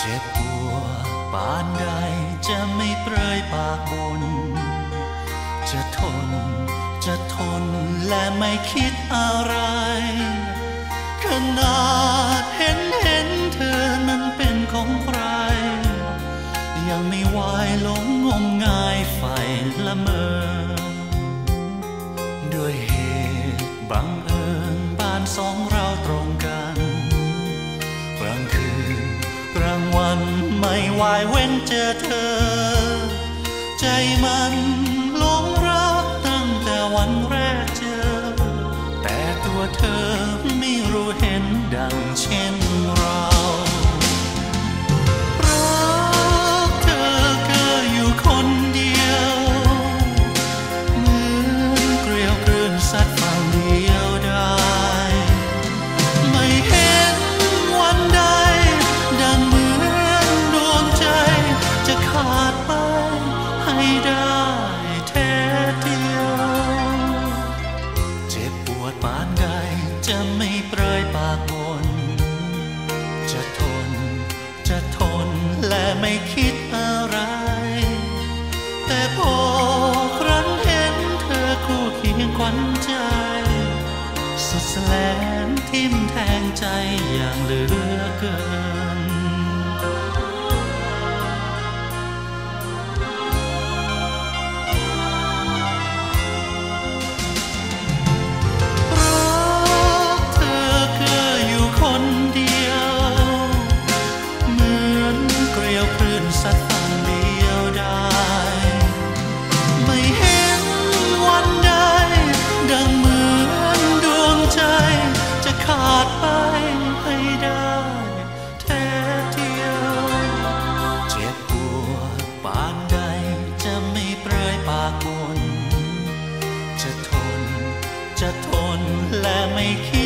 เจ็บปวดปานใดจะไม่เปรยปากบน จะทน จะทนและไม่คิดอะไร ขนาดเห็นเห็นเธอนั้นเป็นของใคร ยังไม่วายหลงงมงายใฝ่ละเมอด้วยเหตุบังเอิญบ้านสองเราตรง ไม่วายเว้นเจอเธอ ใจมันหลงรักตั้งแต่วันแรกเจอ แต่ตัวเธอ รยปากบนจะทน จะทนและไม่คิดอะไร แต่พอครั้นเห็นเธอคู่เคียงขวัญใจ สุดแสลนทิ่มแทงใจอย่างเหลือเกิน สักฝั่งเดียวได้ ไม่เห็นวันใด ดังเหมือนดวงใจ จะขาดไปให้ได้แท้เทียวเจ็บปวดปานใด จะไม่เปรยปากวนจะทน จะทนและไม่คิด